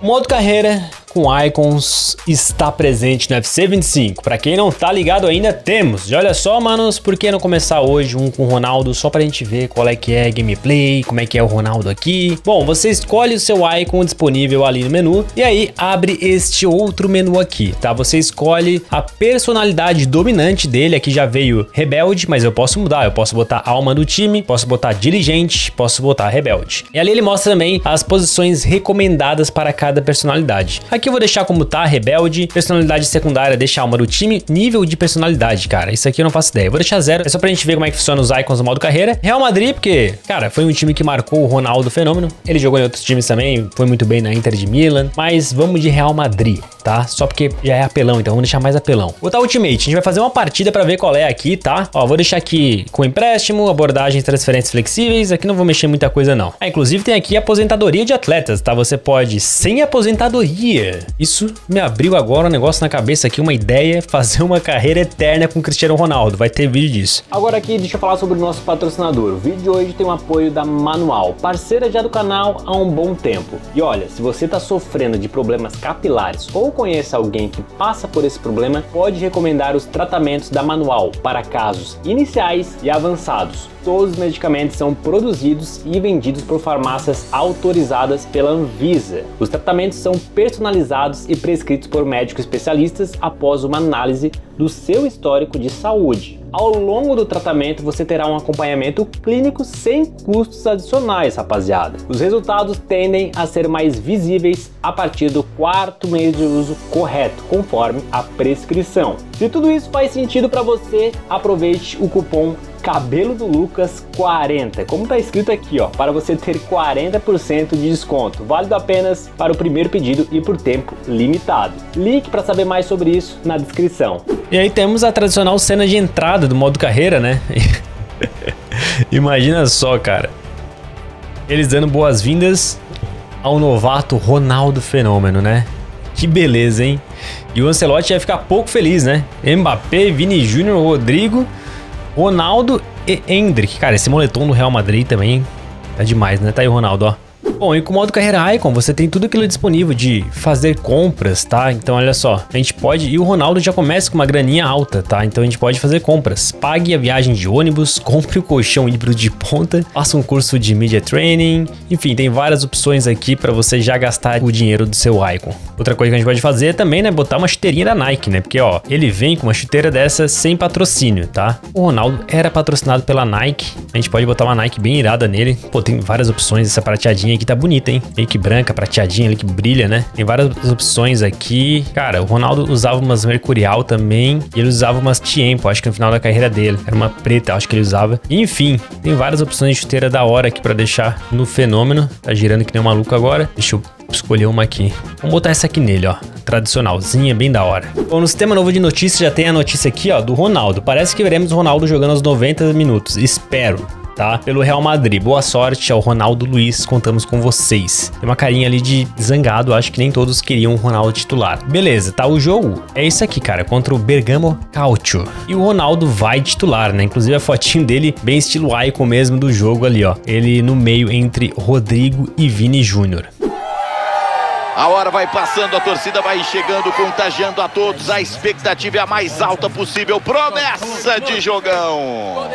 Modo carreira com icons está presente no FC 25. Para quem não tá ligado ainda, temos. E olha só, manos, por que não começar hoje um com o Ronaldo só pra gente ver qual é que é a gameplay, como é que é o Ronaldo aqui. Bom, você escolhe o seu icon disponível ali no menu e aí abre este outro menu aqui, tá? Você escolhe a personalidade dominante dele, aqui já veio rebelde, mas eu posso mudar, eu posso botar alma do time, posso botar dirigente, posso botar rebelde. E ali ele mostra também as posições recomendadas para cada personalidade. Aqui Aqui eu vou deixar como tá, rebelde, personalidade secundária, deixa alma do time, nível de personalidade, cara. Isso aqui eu não faço ideia. Eu vou deixar zero, é só pra gente ver como é que funciona os icons do modo carreira. Real Madrid, porque, cara, foi um time que marcou o Ronaldo Fenômeno. Ele jogou em outros times também, foi muito bem na Inter de Milan. Mas vamos de Real Madrid, tá? Só porque já é apelão, então vamos deixar mais apelão. Vou botar Ultimate, a gente vai fazer uma partida pra ver qual é aqui, tá? Ó, vou deixar aqui com empréstimo, abordagem, transferências flexíveis. Aqui não vou mexer muita coisa, não. Ah, inclusive tem aqui aposentadoria de atletas, tá? Você pode, sem aposentadoria, isso me abriu agora um negócio na cabeça aqui, uma ideia, fazer uma carreira eterna com Cristiano Ronaldo. Vai ter vídeo disso. Agora aqui, deixa eu falar sobre o nosso patrocinador. O vídeo de hoje tem o apoio da Manual, parceira já do canal há um bom tempo. E olha, se você está sofrendo de problemas capilares ou conhece alguém que passa por esse problema, pode recomendar os tratamentos da Manual para casos iniciais e avançados todos os medicamentos são produzidos e vendidos por farmácias autorizadas pela Anvisa. Os tratamentos são personalizados e prescritos por médicos especialistas após uma análise do seu histórico de saúde. Ao longo do tratamento você terá um acompanhamento clínico sem custos adicionais, rapaziada. Os resultados tendem a ser mais visíveis a partir do quarto mês de uso correto, conforme a prescrição. Se tudo isso faz sentido para você, aproveite o cupom cabelo do Lucas 40, como está escrito aqui, ó, para você ter 40% de desconto, válido apenas para o primeiro pedido e por tempo limitado. Link para saber mais sobre isso na descrição. E aí temos a tradicional cena de entrada do modo carreira, né? Imagina só, cara. Eles dando boas-vindas ao novato Ronaldo Fenômeno, né? Que beleza, hein? E o Ancelotti vai ficar pouco feliz, né? Mbappé, Vini Júnior, Rodrigo Ronaldo e Hendrick. Cara, esse moletom do Real Madrid também tá demais, né? Tá aí o Ronaldo, ó. Bom, e com o modo carreira Icon, você tem tudo aquilo disponível de fazer compras, tá? Então, olha só, a gente pode... E o Ronaldo já começa com uma graninha alta, tá? Então, a gente pode fazer compras. Pague a viagem de ônibus, compre o colchão híbrido de ponta, faça um curso de Media Training. Enfim, tem várias opções aqui para você já gastar o dinheiro do seu Icon. Outra coisa que a gente pode fazer é também, né, botar uma chuteirinha da Nike, né? Porque, ó, ele vem com uma chuteira dessa sem patrocínio, tá? O Ronaldo era patrocinado pela Nike. A gente pode botar uma Nike bem irada nele. Pô, tem várias opções. Essa prateadinha aqui tá bonita, hein? Meio que branca, prateadinha ali que brilha, né? Tem várias opções aqui. Cara, o Ronaldo usava umas Mercurial também. E ele usava umas Tiempo, acho que no final da carreira dele. Era uma preta, acho que ele usava. Enfim, tem várias opções de chuteira da hora aqui pra deixar no fenômeno. Tá girando que nem um maluco agora. Deixa eu escolher uma aqui. Vamos botar essa aqui nele, ó. Tradicionalzinha, bem da hora. Bom, no sistema novo de notícias já tem a notícia aqui, ó, do Ronaldo. Parece que veremos o Ronaldo jogando aos 90 minutos. Espero tá? Pelo Real Madrid. Boa sorte ao Ronaldo Luiz, contamos com vocês. Tem uma carinha ali de zangado, acho que nem todos queriam o Ronaldo titular. Beleza, tá? O jogo é isso aqui, cara, contra o Bergamo Calcio. E o Ronaldo vai titular, né? Inclusive a fotinho dele, bem estilo Icon mesmo do jogo ali, ó. Ele no meio entre Rodrigo e Vini Júnior. A hora vai passando, a torcida vai chegando, contagiando a todos. A expectativa é a mais alta possível. Promessa de jogão.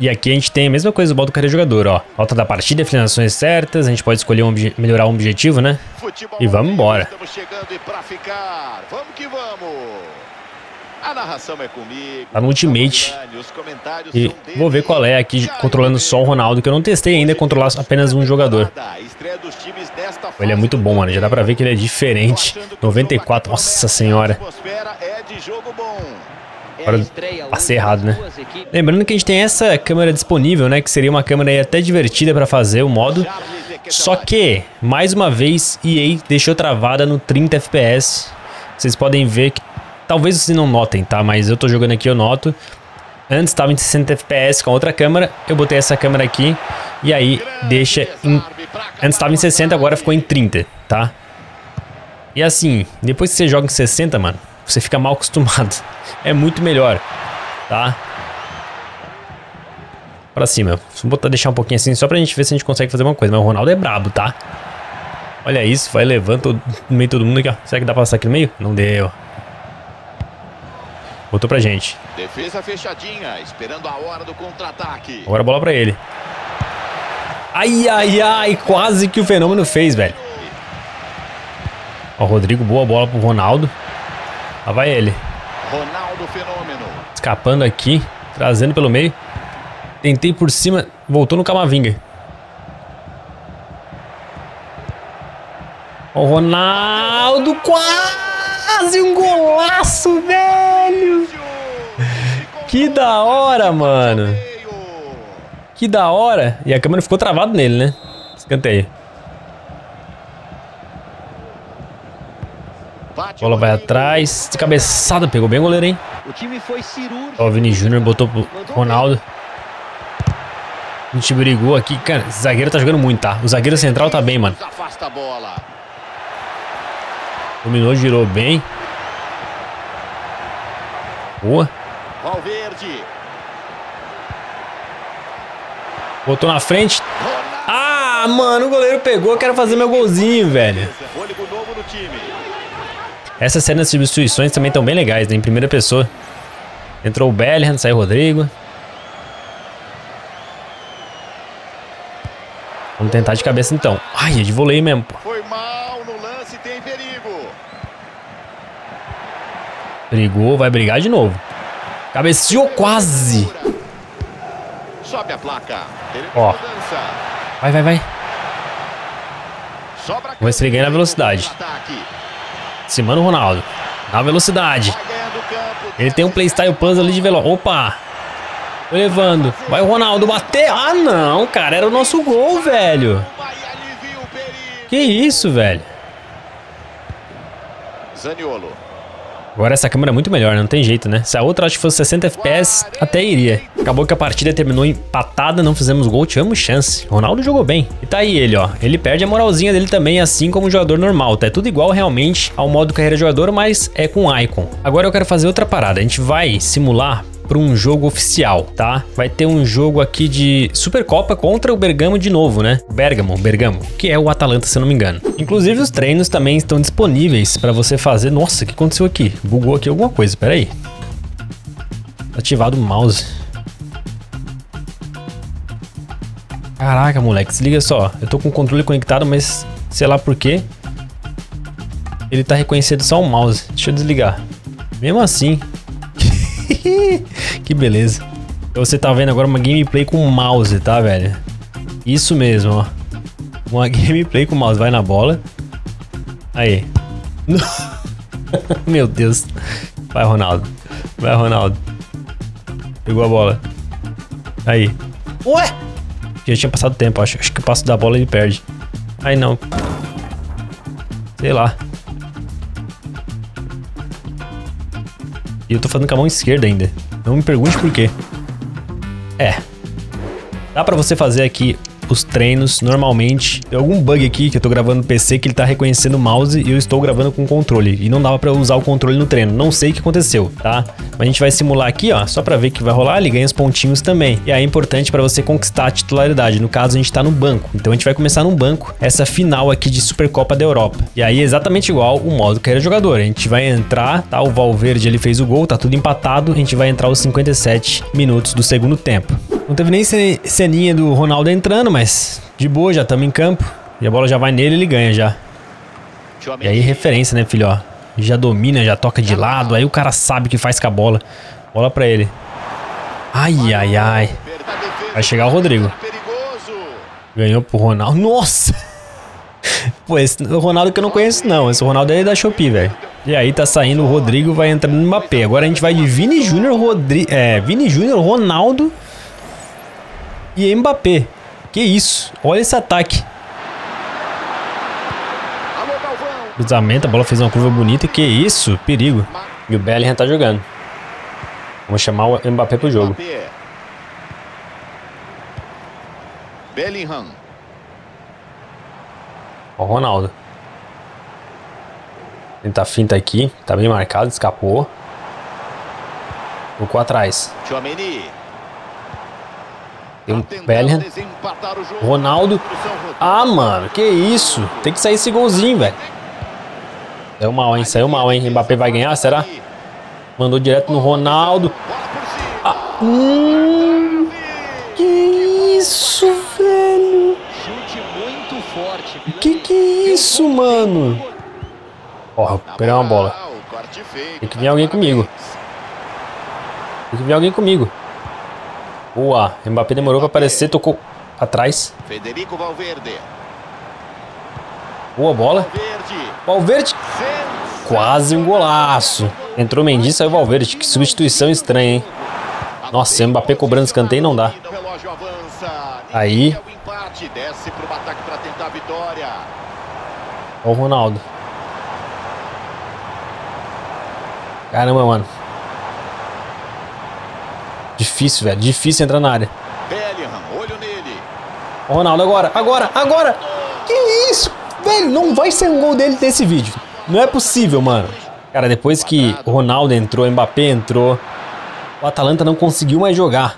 E aqui a gente tem a mesma coisa do modo carreira jogador, ó. Falta da partida, finalizações certas, a gente pode escolher um melhorar um objetivo, né? Futebol e vamos embora. Estamos chegando e pra ficar. Vamos que vamos. A narração é comigo. Tá no Ultimate. E vou ver qual é aqui, controlando só o Ronaldo, que eu não testei ainda controlar apenas um jogador. Ele é muito bom, mano. Já dá pra ver que ele é diferente. 94, nossa senhora. Agora passei errado, né? Lembrando que a gente tem essa câmera disponível, né? Que seria uma câmera até divertida para fazer o modo. Só que, mais uma vez, EA deixou travada no 30 FPS. Vocês podem ver que... Talvez vocês não notem, tá? Mas eu tô jogando aqui, eu noto. Antes estava em 60 FPS com outra câmera. Eu botei essa câmera aqui. E aí, deixa em... Antes estava em 60, agora ficou em 30, tá? E assim, depois que você joga em 60, mano, você fica mal acostumado. É muito melhor, tá? Pra cima. Vou botar, deixar um pouquinho assim só pra gente ver se a gente consegue fazer uma coisa. Mas o Ronaldo é brabo, tá? Olha isso, vai levando todo, no meio todo mundo aqui, ó. Será que dá pra passar aqui no meio? Não deu. Botou pra gente. Defesa fechadinha, esperando a hora do contra-ataque. Agora a bola pra ele. Ai, ai, ai, quase que o fenômeno fez, velho. Ó, Rodrigo, boa bola pro Ronaldo. Lá vai ele. Ronaldo Fenômeno. Escapando aqui, trazendo pelo meio. Tentei por cima, voltou no Camavinga. O Ronaldo, quase um golaço, velho. Que da hora, mano. Que da hora. E a câmera ficou travada nele, né? Escanteio. Bola vai atrás. De cabeçada, pegou bem o goleiro, hein? O time foi cirúrgico. Ó, o Vini Júnior botou pro Ronaldo. A gente brigou aqui. Cara, esse zagueiro tá jogando muito, tá? O zagueiro central tá bem, mano. Afasta a bola. Dominou, girou bem. Boa. Valverde. Botou na frente. Ah, mano, o goleiro pegou. Quero fazer meu golzinho, velho. Fôlego novo no time. Essas cenas de substituições também estão bem legais, né? Em primeira pessoa. Entrou o Bellingham, saiu o Rodrigo. Vamos tentar de cabeça então. Ai, é de voleio mesmo, pô. Foi mal no lance, tem perigo. Brigou, vai brigar de novo. Cabeceou quase. Sobe a placa. Ó. Vai, vai, vai. Vamos ver se ele ganha na velocidade. Cimano Ronaldo. Na velocidade. Ele tem um playstyle puzzle ali de velo. Opa! Levando. Vai o Ronaldo bater. Ah, não, cara. Era o nosso gol, velho. Que isso, velho. Zaniolo. Agora essa câmera é muito melhor, não tem jeito, né? Se a outra acho que fosse 60 FPS, até iria. Acabou que a partida terminou empatada, não fizemos gol, tivemos chance. Ronaldo jogou bem. E tá aí ele, ó. Ele perde a moralzinha dele também, assim como um jogador normal, tá? É tudo igual realmente ao modo carreira jogador, mas é com Icon. Agora eu quero fazer outra parada. A gente vai simular para um jogo oficial, tá? Vai ter um jogo aqui de Supercopa contra o Bergamo de novo, né? Bergamo, Bergamo, que é o Atalanta, se eu não me engano. Inclusive os treinos também estão disponíveis para você fazer. Nossa, o que aconteceu aqui? Bugou aqui alguma coisa, pera aí. Ativado o mouse. Caraca, moleque, se liga só. Eu tô com o controle conectado, mas sei lá por quê. Ele tá reconhecendo só o mouse. Deixa eu desligar. Mesmo assim. que beleza. Você tá vendo agora uma gameplay com mouse, tá, velho? Isso mesmo, ó. Uma gameplay com mouse. Vai na bola. Aí. Meu Deus. Vai, Ronaldo. Vai, Ronaldo. Pegou a bola. Aí. Ué? Já tinha passado tempo, acho. Acho que o passo da bola ele perde. Aí não. Sei lá. E eu tô fazendo com a mão esquerda ainda. Não me pergunte por quê. É. Dá pra você fazer aqui os treinos normalmente. Tem algum bug aqui que eu tô gravando no PC que ele tá reconhecendo o mouse e eu estou gravando com o controle. E não dava pra usar o controle no treino. Não sei o que aconteceu, tá? Mas a gente vai simular aqui, ó, só pra ver o que vai rolar. Ele ganha os pontinhos também. E aí é importante pra você conquistar a titularidade. No caso, a gente tá no banco. Então a gente vai começar no banco essa final aqui de Supercopa da Europa. E aí é exatamente igual o modo carreira jogador. A gente vai entrar, tá? O Valverde ele fez o gol, tá tudo empatado. A gente vai entrar os 57 minutos do segundo tempo. Não teve nem ce- ceninha do Ronaldo entrando, mas de boa, já estamos em campo. E a bola já vai nele, ele ganha já. E aí, referência, né, filho? Ó, já domina, já toca de lado. Aí o cara sabe o que faz com a bola. Bola pra ele. Ai, ai, ai. Vai chegar o Rodrigo. Perigoso. Ganhou pro Ronaldo. Nossa! Pô, esse Ronaldo que eu não conheço, não. Esse Ronaldo é da Shopee, velho. E aí tá saindo o Rodrigo, vai entrando no Mbappé. Agora a gente vai de Vini Júnior, Rodrigo. É, Vini Júnior, Ronaldo e Mbappé. Que isso? Olha esse ataque. Cruzamento, a bola fez uma curva bonita. Que isso? Perigo. E o Bellingham tá jogando. Vamos chamar o Mbappé pro jogo. Bellingham. Ó o Ronaldo. Tentar finta aqui. Tá bem marcado, escapou. Colocou atrás. Tem um Bellingham. Ronaldo. Ah, mano, que isso? Tem que sair esse golzinho, velho. Saiu mal, hein? Saiu mal, hein? Mbappé vai ganhar, será? Mandou direto no Ronaldo. Ah, hum, que isso, velho? Que que é isso, mano? Porra, pegar uma bola. Tem que vir alguém comigo. Tem que vir alguém comigo. Boa. Mbappé demorou pra aparecer, tocou atrás. Federico Valverde. Boa bola. Valverde. Quase um golaço. Entrou Mendy, saiu Valverde. Que substituição estranha, hein? Nossa, Mbappé cobrando escanteio não dá. Aí. Olha o Ronaldo. Caramba, mano. Difícil, velho. Difícil entrar na área. O Ronaldo agora, agora, agora. Velho, não vai ser um gol dele nesse vídeo. Não é possível, mano. Cara, depois que o Ronaldo entrou, o Mbappé entrou, o Atalanta não conseguiu mais jogar.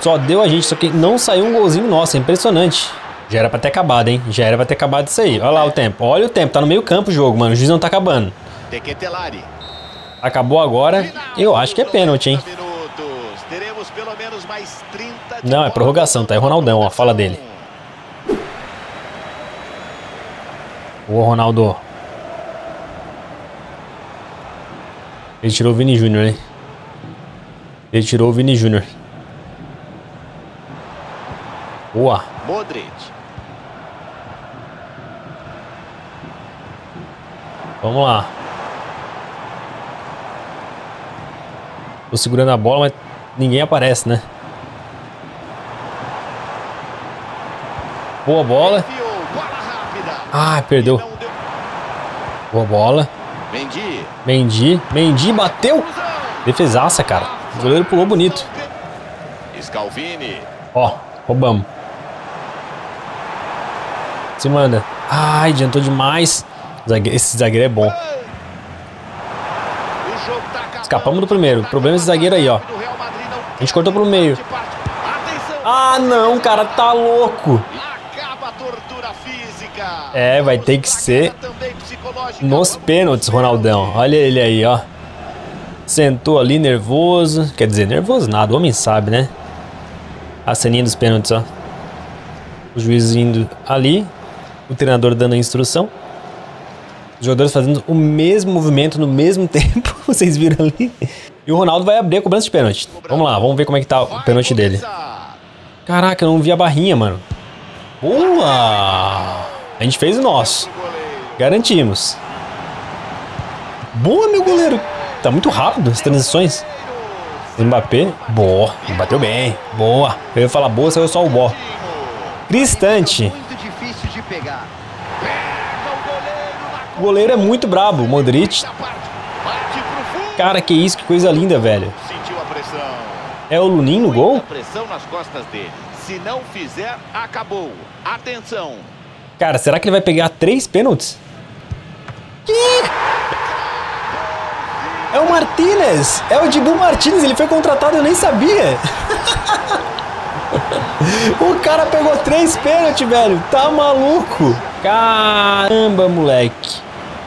Só deu a gente, só que não saiu um golzinho nosso, é impressionante. Já era pra ter acabado, hein? Já era pra ter acabado isso aí. Olha lá o tempo. Olha o tempo, tá no meio campo o jogo, mano. O juiz não tá acabando. Acabou agora. Eu acho que é pênalti, hein? Não, é prorrogação, tá? É Ronaldão, ó. Fala dele. Boa, Ronaldo. Ele tirou o Vini Júnior, hein? Ele tirou o Vini Júnior. Boa. Modric. Vamos lá. Tô segurando a bola, mas ninguém aparece, né? Boa bola. Ah, perdeu. Boa bola. Mendy. Mendy. Mendy bateu. Defesaça, cara. O goleiro pulou bonito. Scalvini. Ó, roubamos. Se manda. Ai, adiantou demais. Esse zagueiro é bom. Escapamos do primeiro. O problema é esse zagueiro aí, ó. A gente cortou pro meio. Ah, não, cara, tá louco. É, vai ter que ser nos pênaltis, Ronaldão. Olha ele aí, ó. Sentou ali nervoso. Quer dizer, nervoso nada, o homem sabe, né? A ceninha dos pênaltis, ó. O juiz indo ali. O treinador dando a instrução. Os jogadores fazendo o mesmo movimento no mesmo tempo. Vocês viram ali? E o Ronaldo vai abrir a cobrança de pênalti. Vamos lá, vamos ver como é que tá o pênalti dele. Caraca, eu não vi a barrinha, mano. Boa! A gente fez o nosso. Garantimos. Boa, meu goleiro. Tá muito rápido as transições. Mbappé, boa. Bateu bem. Boa. Eu ia falar boa, saiu só o bó. Cristante. O goleiro é muito brabo. Modric. Cara, que isso, que coisa linda, velho. É o Lunin no gol? Pressão nas costas dele. Se não fizer, acabou. Atenção. Cara, será que ele vai pegar três pênaltis? Que? É o Martinez. É o Dibu Martinez. Ele foi contratado, eu nem sabia. o cara pegou três pênaltis, velho. Tá maluco. Caramba, moleque.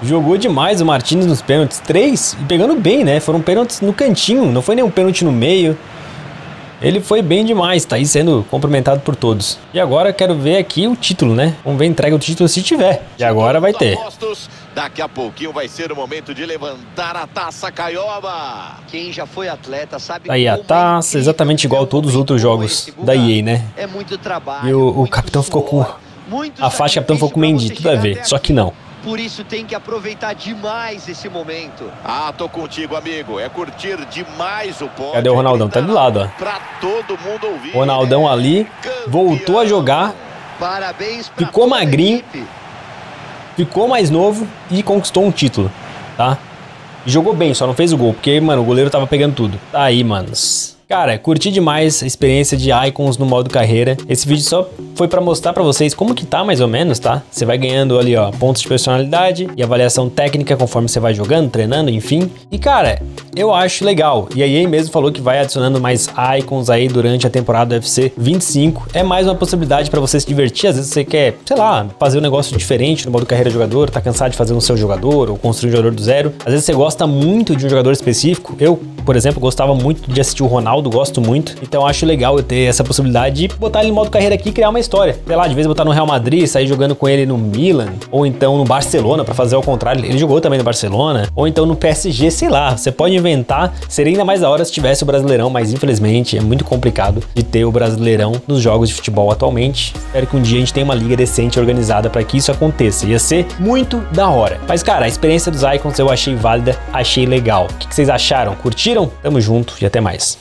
Jogou demais o Martinez nos pênaltis. Três, e pegando bem, né? Foram pênaltis no cantinho, não foi nenhum pênalti no meio. Ele foi bem demais, tá aí sendo cumprimentado por todos. E agora quero ver aqui o título, né? Vamos ver entrega o título se tiver. E agora vai ter. Daqui a pouquinho vai ser o momento de levantar a taça Caioba. Quem já foi atleta sabe Aí a é taça, exatamente igual a todos os outros jogos da EA, né? É muito trabalho. E o, o capitão ficou com... A faixa capitão ficou com o Mendy, tudo a ver. Só que não. Por isso tem que aproveitar demais esse momento. Ah, tô contigo, amigo. É curtir demais o pódio. Cadê o Ronaldão? Tá do lado, ó. Pra todo mundo ouvir. Ronaldão ali voltou a jogar. Parabéns ficou magrinho. Ficou mais novo e conquistou um título, tá? jogou bem, só não fez o gol, porque, mano, o goleiro tava pegando tudo. Tá aí, manos. Cara, curti demais a experiência de Icons no modo carreira. Esse vídeo só foi para mostrar para vocês como que tá mais ou menos, tá? Você vai ganhando ali, ó, pontos de personalidade e avaliação técnica conforme você vai jogando, treinando, enfim. E cara, eu acho legal. E a EA mesmo falou que vai adicionando mais icons aí durante a temporada do UFC 25. É mais uma possibilidade para você se divertir. Às vezes você quer, sei lá, fazer um negócio diferente no modo carreira jogador, tá cansado de fazer um seu jogador ou construir um jogador do zero. Às vezes você gosta muito de um jogador específico. Eu, por exemplo, gostava muito de assistir o Ronaldo, gosto muito. Então acho legal eu ter essa possibilidade de botar ele no modo carreira aqui e criar uma história. Sei lá, de vez botar no Real Madrid, sair jogando com ele no Milan, ou então no Barcelona para fazer ao contrário. Ele jogou também no Barcelona, ou então no PSG, sei lá. Você pode inventar. Seria ainda mais da hora se tivesse o Brasileirão, mas infelizmente é muito complicado de ter o Brasileirão nos jogos de futebol atualmente. Espero que um dia a gente tenha uma liga decente organizada para que isso aconteça. Ia ser muito da hora. Mas cara, a experiência dos Icons eu achei válida, achei legal. O que vocês acharam? Curtiram? Tamo junto e até mais.